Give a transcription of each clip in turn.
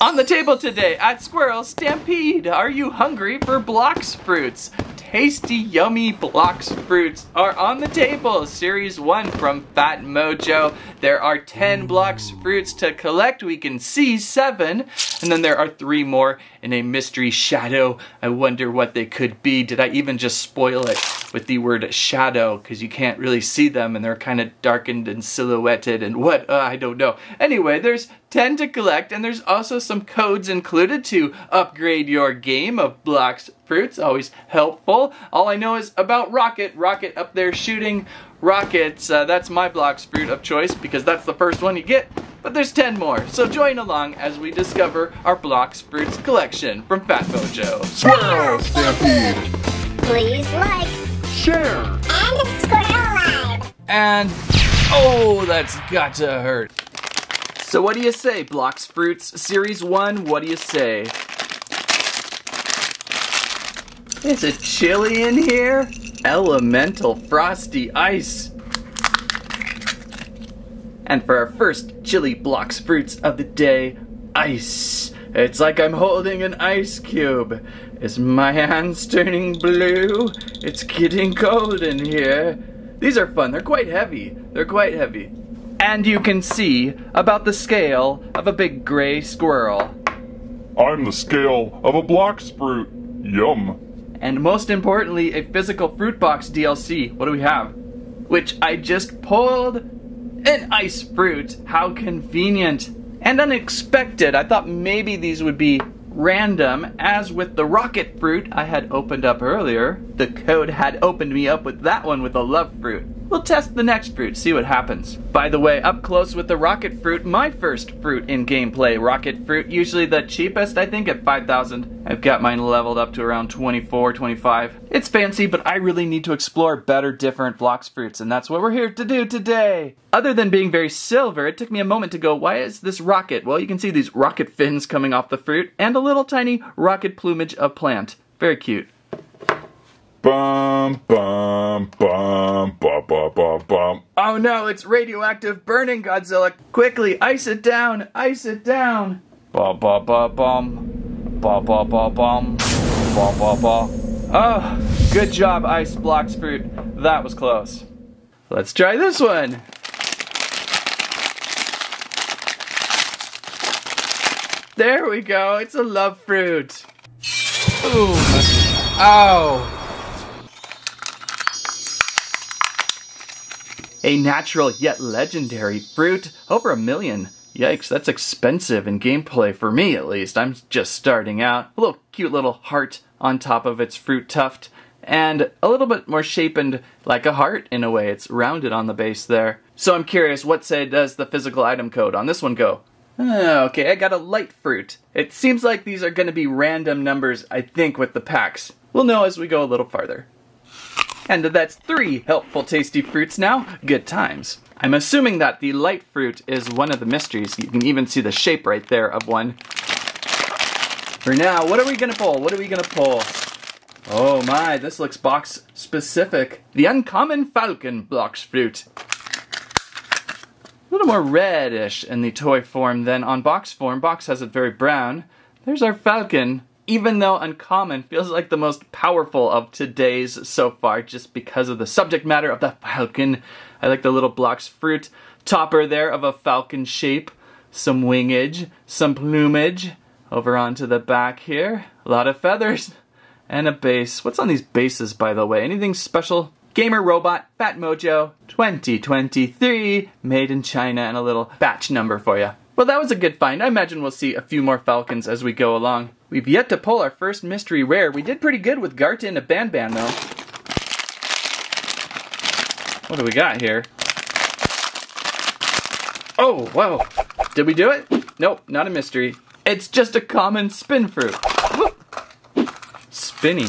On the table today at Squirrel Stampede, are you hungry for Blox Fruits? Tasty, yummy Blox Fruits are on the table. Series 1 from Phat Mojo. There are 10 Blox Fruits to collect. We can see 7. And then there are 3 more in a mystery shadow. I wonder what they could be. Did I even just spoil it with the word shadow? Because you can't really see them and they're kind of darkened and silhouetted and what? Uh, I don't know. Anyway, there's 10 to collect and there's also some codes included to upgrade your game of Blox Fruits. Always helpful. All I know is about Rocket. Rocket up there shooting rockets. Uh, that's my Blox Fruit of choice because that's the first one you get. But there's 10 more, so join along as we discover our Blox Fruits collection from Phat Mojo. Squirrel Stampede. Please like Share. and subscribe. And, oh, that's got to hurt. So what do you say, Blox Fruits Series 1, what do you say? Is it chilly in here? Elemental frosty ice. And for our first chili Blox Fruits of the day, ice. It's like I'm holding an ice cube. Is my hands turning blue? It's getting cold in here. These are fun. They're quite heavy. They're quite heavy. And you can see about the scale of a big gray squirrel. I'm the scale of a Blox Fruit. Yum. And most importantly, a physical fruit box DLC. What do we have? Which I just pulled an ice fruit. How convenient and unexpected. I thought maybe these would be random, as with the rocket fruit I had opened up earlier. The code had opened me up with that one with a love fruit. We'll test the next fruit, see what happens. By the way, up close with the rocket fruit, my first fruit in gameplay. Rocket fruit, usually the cheapest, I think, at 5,000. I've got mine leveled up to around 24, 25. It's fancy, but I really need to explore better, different Blox fruits, and that's what we're here to do today. Other than being very silver, it took me a moment to go, why is this rocket? Well, you can see these rocket fins coming off the fruit, and a little tiny rocket plumage of plant. Very cute. Bum, bum, bum, bum, bum, bum, bum. Oh no, it's radioactive burning, Godzilla. Quickly, ice it down, ice it down. Ba ba ba bum. Ba ba ba bum. Ba ba ba. Oh, good job, Ice Blox Fruit. That was close. Let's try this one. There we go, it's a love fruit. Ooh. Ow. A natural yet legendary fruit, over a million. Yikes, that's expensive in gameplay for me at least. I'm just starting out. A little cute little heart on top of its fruit tuft, and a little bit more shapened like a heart in a way. It's rounded on the base there. So I'm curious, what say does the physical item code on this one go? Ah, Okay, I got a light fruit. It seems like these are going to be random numbers, I think, with the packs. We'll know as we go a little farther. And that's three helpful tasty fruits now. Good times. I'm assuming that the light fruit is one of the mysteries. You can even see the shape right there of one. For now, what are we gonna pull? What are we gonna pull? Oh my, this looks box specific. The uncommon falcon Blox fruit. A little more reddish in the toy form than on box form. Box has it very brown. There's our falcon. Even though uncommon feels like the most powerful of today's so far just because of the subject matter of the falcon. I like the little Blox fruit topper there of a falcon shape. Some wingage, some plumage. Over onto the back here. A lot of feathers. And a base. What's on these bases, by the way? Anything special? Gamer Robot, Phat Mojo, 2023, made in China, and a little batch number for you. Well, that was a good find. I imagine we'll see a few more Falcons as we go along. We've yet to pull our first mystery rare. We did pretty good with Garta and a Ban Ban, though. What do we got here? Oh, whoa. Did we do it? Nope, not a mystery. It's just a common spin fruit. Spinny.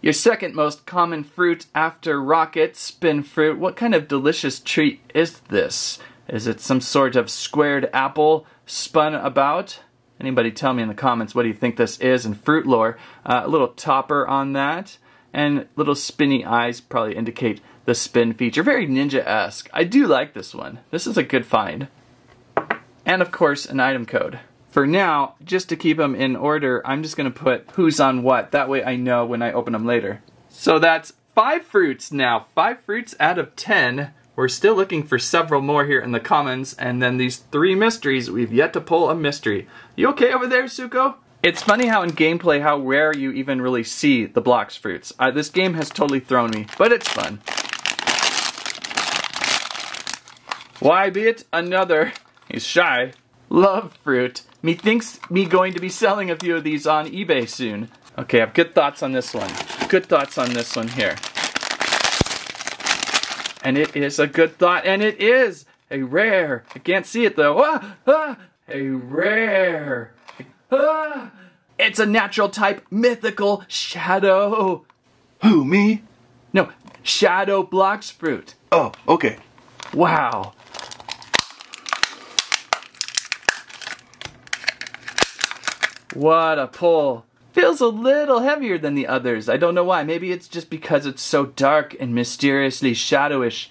Your second most common fruit after rocket, spin fruit. What kind of delicious treat is this? Is it some sort of squared apple spun about? Anybody tell me in the comments what do you think this is in fruit lore? Uh, a little topper on that, and little spinny eyes probably indicate the spin feature. Very ninja-esque. I do like this one. This is a good find. And of course, an item code. For now, just to keep them in order, I'm just gonna put who's on what. That way I know when I open them later. So that's five fruits now. Five fruits out of 10. We're still looking for several more here in the commons, and then these three mysteries, we've yet to pull a mystery. You okay over there, Suko? It's funny how in gameplay, how rare you even really see the Blox fruits. Uh, this game has totally thrown me, but it's fun. Why be it another, he's shy, love fruit. Methinks me going to be selling a few of these on eBay soon. Okay, I have good thoughts on this one. Good thoughts on this one here. And it is a good thought, and it is a rare. I can't see it though. Ah, ah, a rare. Ah, it's a natural type mythical shadow. Who, me? No, shadow Blox fruit. Oh, okay. Wow. What a pull. Feels a little heavier than the others. I don't know why. Maybe it's just because it's so dark and mysteriously shadowish.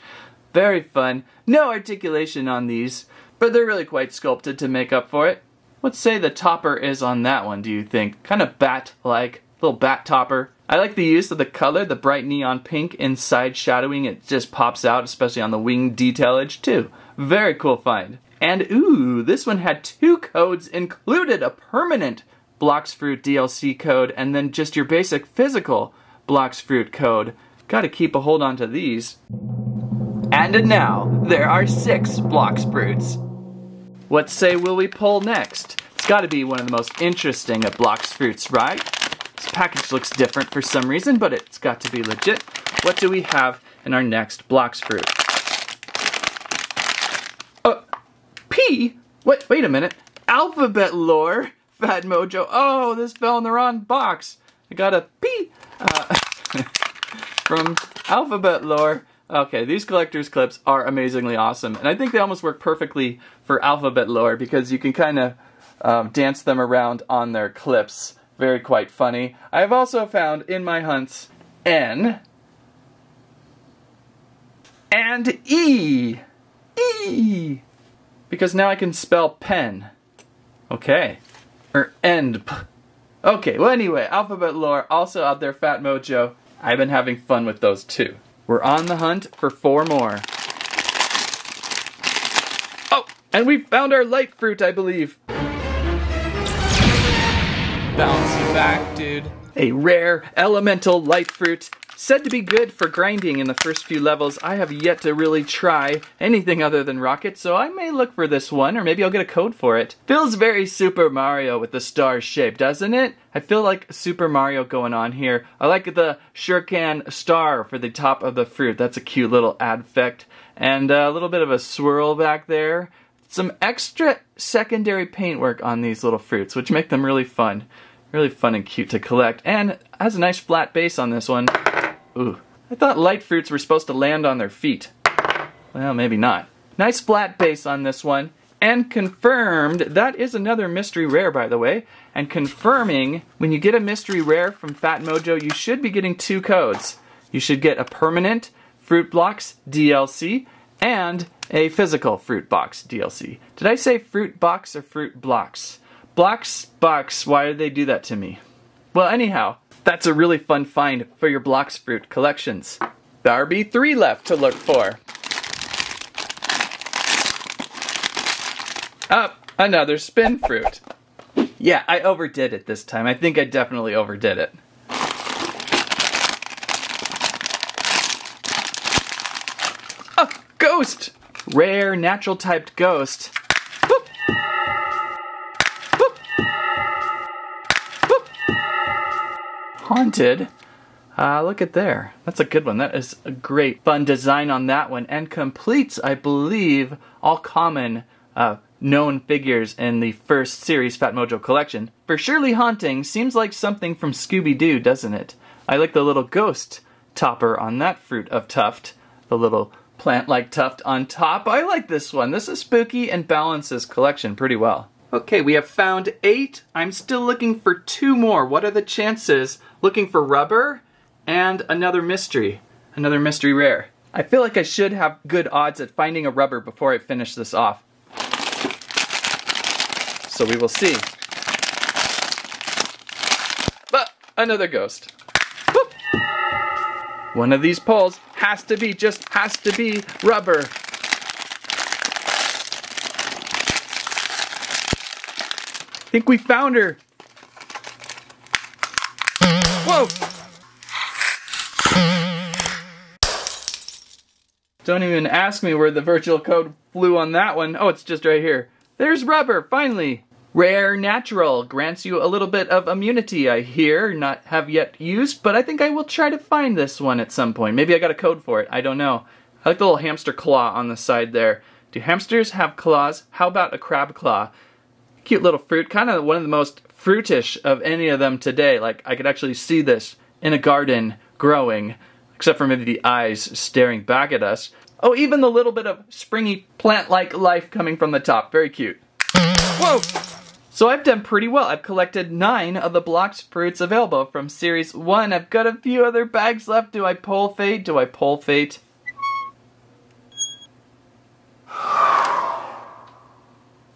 Very fun. No articulation on these, but they're really quite sculpted to make up for it. Let's say the topper is on that one, do you think? Kind of bat-like. Little bat topper. I like the use of the color, the bright neon pink inside shadowing. It just pops out, especially on the wing detailage too. Very cool find. And ooh, this one had two codes included, a permanent Blox Fruit DLC code and then just your basic physical Blox Fruit code. Gotta keep a hold on to these. And now, there are six Blox Fruits. What say will we pull next? It's gotta be one of the most interesting of Blox Fruits, right? This package looks different for some reason, but it's got to be legit. What do we have in our next Blox Fruit? Uh, P? Wait, wait a minute. Alphabet lore? Phat Mojo. Oh, this fell in the wrong box. I got a P uh, from Alphabet Lore. Okay, these collector's clips are amazingly awesome. And I think they almost work perfectly for Alphabet Lore because you can kind of um, dance them around on their clips. Very quite funny. I've also found in my hunts N and E. E. Because now I can spell pen. Okay. Or end. Okay, well anyway, Alphabet Lore, also out there, Phat Mojo. I've been having fun with those too. We're on the hunt for four more. Oh, and we found our light fruit, I believe. Bouncy back, dude. A rare elemental light fruit Said to be good for grinding in the first few levels, I have yet to really try anything other than Rocket, so I may look for this one, or maybe I'll get a code for it. Feels very Super Mario with the star shape, doesn't it? I feel like Super Mario going on here. I like the Shuriken star for the top of the fruit. That's a cute little ad effect. And a little bit of a swirl back there. Some extra secondary paintwork on these little fruits, which make them really fun. Really fun and cute to collect. And has a nice flat base on this one. Ooh. I thought light fruits were supposed to land on their feet. Well, maybe not. Nice flat base on this one. And confirmed, that is another mystery rare by the way, and confirming when you get a mystery rare from Phat Mojo, you should be getting two codes. You should get a permanent Fruit Blocks DLC and a physical Fruit Box DLC. Did I say Fruit Box or Fruit Blocks? Blocks, Box, why did they do that to me? Well, anyhow, that's a really fun find for your Blox Fruit collections. There are be three left to look for. Up, oh, another spin fruit. Yeah, I overdid it this time. I think I definitely overdid it. Oh, ghost! Rare, natural typed ghost. Haunted. Uh, look at there. That's a good one. That is a great fun design on that one and completes, I believe, all common uh, known figures in the first series Phat Mojo collection. For Surely Haunting, seems like something from Scooby-Doo, doesn't it? I like the little ghost topper on that fruit of tuft. The little plant-like tuft on top. I like this one. This is spooky and balances collection pretty well. Okay, we have found eight. I'm still looking for two more. What are the chances? Looking for rubber and another mystery. Another mystery rare. I feel like I should have good odds at finding a rubber before I finish this off. So we will see. But another ghost. Whoop. One of these poles has to be, just has to be rubber. Think we found her. Whoa! Don't even ask me where the virtual code flew on that one. Oh, it's just right here. There's rubber, finally. Rare Natural grants you a little bit of immunity, I hear, not have yet used, but I think I will try to find this one at some point. Maybe I got a code for it, I don't know. I like the little hamster claw on the side there. Do hamsters have claws? How about a crab claw? Cute little fruit, kind of one of the most fruitish of any of them today. Like, I could actually see this in a garden growing, except for maybe the eyes staring back at us. Oh, even the little bit of springy plant-like life coming from the top. Very cute. Whoa! So I've done pretty well. I've collected nine of the Blox fruits available from Series 1. I've got a few other bags left. Do I pull fate? Do I pull fate?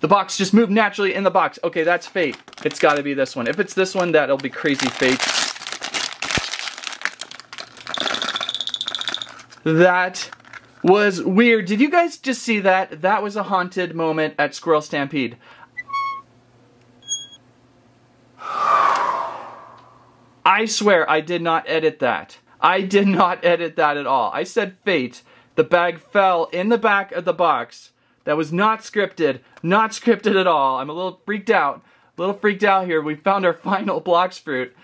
The box just moved naturally in the box. Okay, that's fate. It's gotta be this one. If it's this one, that'll be crazy fate. That was weird. Did you guys just see that? That was a haunted moment at Squirrel Stampede. I swear I did not edit that. I did not edit that at all. I said fate. The bag fell in the back of the box. That was not scripted. Not scripted at all. I'm a little freaked out. A little freaked out here. We found our final Blox fruit.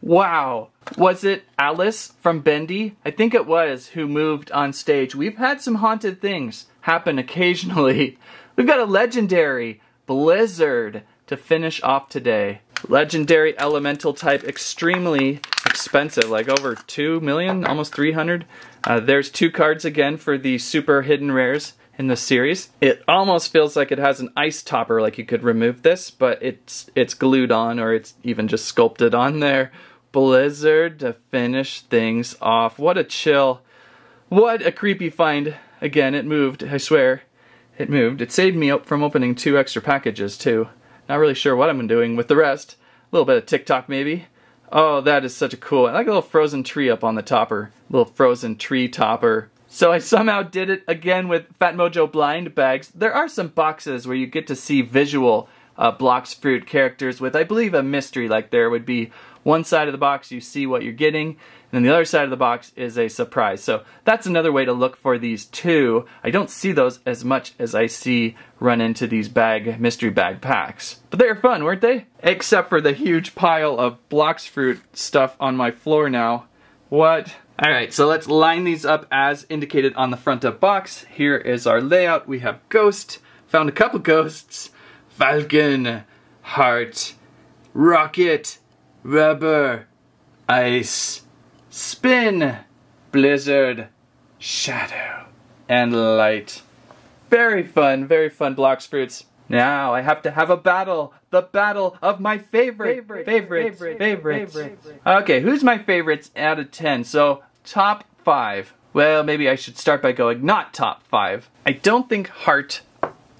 Wow. Was it Alice from Bendy? I think it was who moved on stage. We've had some haunted things happen occasionally. We've got a legendary Blizzard to finish off today. Legendary elemental type, extremely expensive, like over 2 million, almost 300. Uh, there's two cards again for the super hidden rares in the series. It almost feels like it has an ice topper, like you could remove this, but it's it's glued on or it's even just sculpted on there. Blizzard to finish things off. What a chill. What a creepy find. Again, it moved, I swear. It moved. It saved me up from opening two extra packages, too. Not really sure what I'm doing with the rest. A little bit of TikTok, maybe. Oh, that is such a cool, I like a little frozen tree up on the topper. Little frozen tree topper. So I somehow did it again with Phat Mojo blind bags. There are some boxes where you get to see visual uh, Blox Fruit characters with, I believe, a mystery. Like there would be one side of the box you see what you're getting, and then the other side of the box is a surprise. So that's another way to look for these too. I don't see those as much as I see run into these bag mystery bag packs. But they were fun, weren't they? Except for the huge pile of Blox Fruit stuff on my floor now. What? Alright, so let's line these up as indicated on the front of box. Here is our layout. We have Ghost, found a couple ghosts, Falcon, Heart, Rocket, Rubber, Ice, Spin, Blizzard, Shadow, and Light. Very fun, very fun Blox Fruits. Now I have to have a battle. The battle of my favorite, favorite, favorites, favorites. favorites. Okay, who's my favorites out of 10? So, top five. Well, maybe I should start by going not top five. I don't think Heart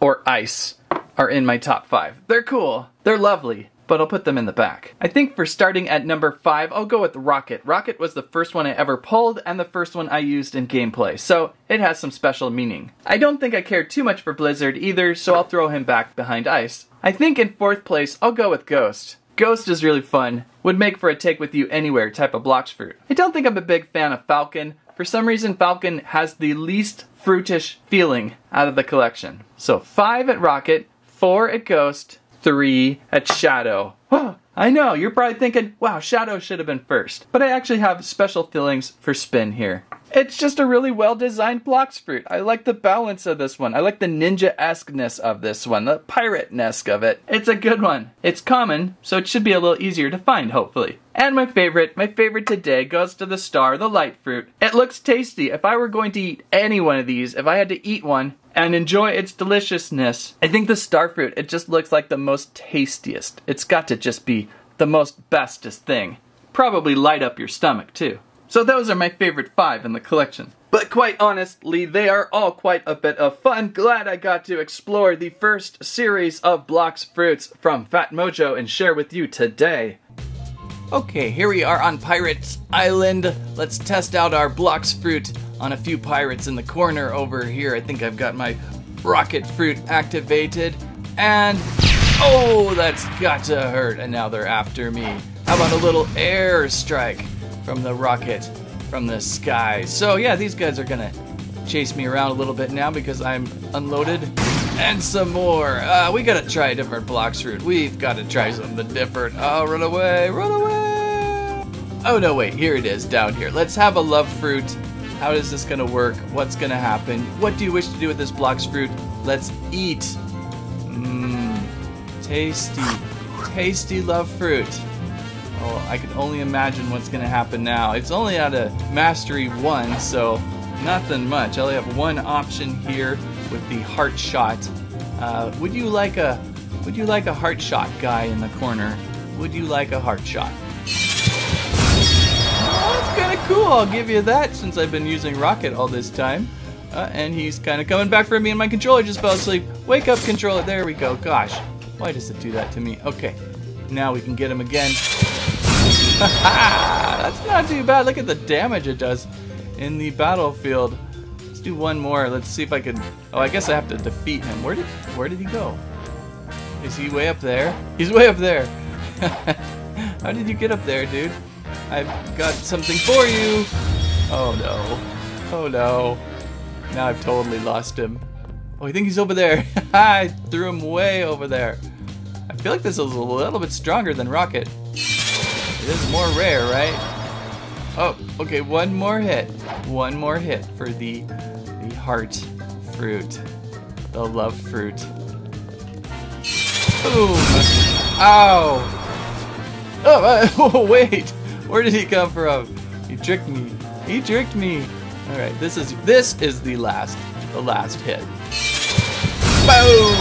or Ice are in my top five. They're cool. They're lovely but I'll put them in the back. I think for starting at number 5, I'll go with Rocket. Rocket was the first one I ever pulled and the first one I used in gameplay, so it has some special meaning. I don't think I care too much for Blizzard either, so I'll throw him back behind Ice. I think in fourth place, I'll go with Ghost. Ghost is really fun, would make for a take with you anywhere type of Blox Fruit. I don't think I'm a big fan of Falcon. For some reason, Falcon has the least fruitish feeling out of the collection. So 5 at Rocket, 4 at Ghost, three at Shadow. I know, you're probably thinking, wow, Shadow should have been first. But I actually have special feelings for Spin here. It's just a really well-designed Blox Fruit. I like the balance of this one. I like the ninja-esque-ness of this one, the pirate-esque of it. It's a good one. It's common, so it should be a little easier to find, hopefully. And my favorite, my favorite today goes to the star, the light fruit. It looks tasty. If I were going to eat any one of these, if I had to eat one, and enjoy its deliciousness. I think the starfruit, it just looks like the most tastiest. It's got to just be the most bestest thing. Probably light up your stomach too. So those are my favorite five in the collection. But quite honestly, they are all quite a bit of fun. Glad I got to explore the first series of Blox Fruits from Phat Mojo and share with you today. Okay, here we are on Pirates Island. Let's test out our Blox Fruit on a few pirates in the corner over here. I think I've got my Rocket Fruit activated. And, oh, that's got to hurt. And now they're after me. How about a little air strike from the rocket from the sky? So yeah, these guys are gonna chase me around a little bit now because I'm unloaded. And some more. Uh, we gotta try a different Blox Fruit. We've gotta try something different. Oh, run away, run away! Oh no, wait, here it is, down here. Let's have a love fruit. How is this gonna work? What's gonna happen? What do you wish to do with this Blox Fruit? Let's eat. Mmm, tasty, tasty love fruit. Oh, I can only imagine what's gonna happen now. It's only at a mastery one, so nothing much. I only have one option here with the heart shot. Uh, would you like a Would you like a heart shot guy in the corner? Would you like a heart shot? Cool. I'll give you that since I've been using rocket all this time. Uh, and he's kind of coming back for me, and my controller just fell asleep. Wake up, controller. There we go. Gosh, why does it do that to me? Okay, now we can get him again. That's not too bad. Look at the damage it does in the battlefield. Let's do one more. Let's see if I can. Oh, I guess I have to defeat him. Where did Where did he go? Is he way up there? He's way up there. How did you get up there, dude? I've got something for you. Oh no. Oh no. Now I've totally lost him. Oh, I think he's over there. I threw him way over there. I feel like this is a little bit stronger than Rocket. It is more rare, right? Oh, okay, one more hit. One more hit for the the heart fruit. The love fruit. Boom! Ow! Oh, uh, wait! Where did he come from? He tricked me. He tricked me. All right, this is this is the last the last hit. Boom!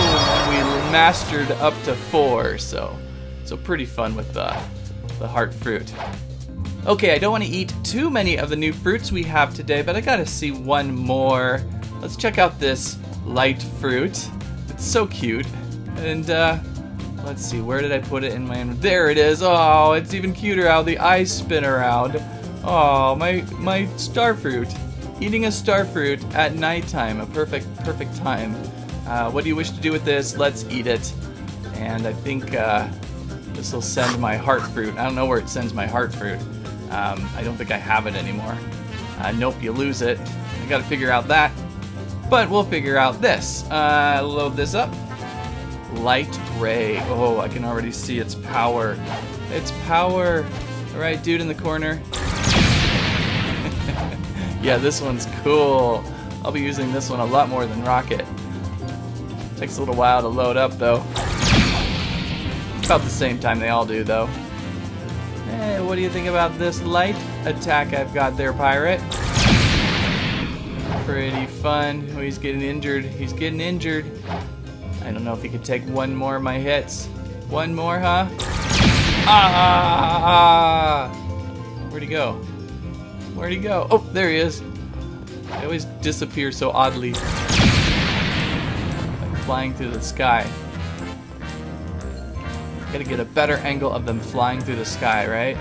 We mastered up to four, so so pretty fun with the the heart fruit. Okay, I don't want to eat too many of the new fruits we have today, but I gotta see one more. Let's check out this light fruit. It's so cute. And uh, let's see, where did I put it in my There it is. Oh, it's even cuter how the eyes spin around. Oh, my my star fruit. Eating a star fruit at nighttime, a perfect perfect time. Uh, what do you wish to do with this? Let's eat it. And I think uh, this will send my heart fruit. I don't know where it sends my heart fruit. Um, I don't think I have it anymore. Uh, nope, you lose it. I gotta figure out that. But we'll figure out this. Uh, load this up. Light ray. Oh, I can already see its power. Its power. All right, dude in the corner. yeah, this one's cool. I'll be using this one a lot more than Rocket. Takes a little while to load up though. About the same time they all do though. Hey, what do you think about this light attack I've got there, Pirate? Pretty fun. Oh, he's getting injured. He's getting injured. I don't know if he could take one more of my hits. One more, huh? Ah! Where'd he go? Where'd he go? Oh, there he is. They always disappear so oddly. Like flying through the sky. Gotta get a better angle of them flying through the sky, right?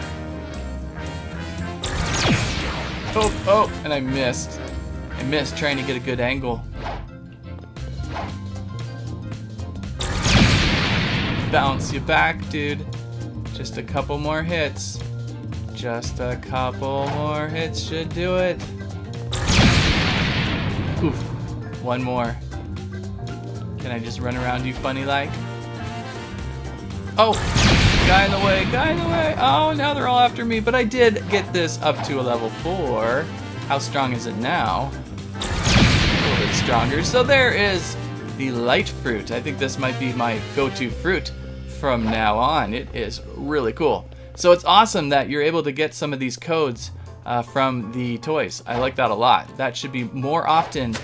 Oh, oh, and I missed. I missed trying to get a good angle. Bounce you back, dude. Just a couple more hits. Just a couple more hits should do it. Oof. One more. Can I just run around you funny like? Oh, guy in the way, guy in the way. Oh, now they're all after me, but I did get this up to a level four. How strong is it now? A little bit stronger. So there is the light fruit. I think this might be my go-to fruit from now on. It is really cool. So it's awesome that you're able to get some of these codes uh, from the toys. I like that a lot. That should be more often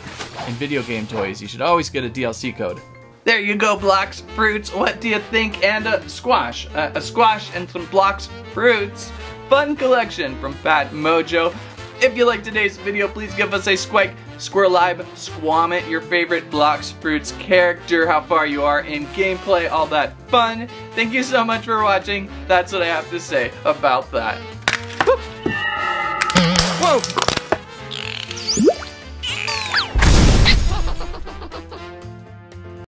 in video game toys. You should always get a DLC code. There you go, blocks, fruits. What do you think? And a squash. Uh, a squash and some blocks, fruits. Fun collection from Phat Mojo. If you liked today's video, please give us a squike, squirrelibe, squamit, your favorite Blox Fruits character, how far you are in gameplay, all that fun. Thank you so much for watching. That's what I have to say about that. Whoa!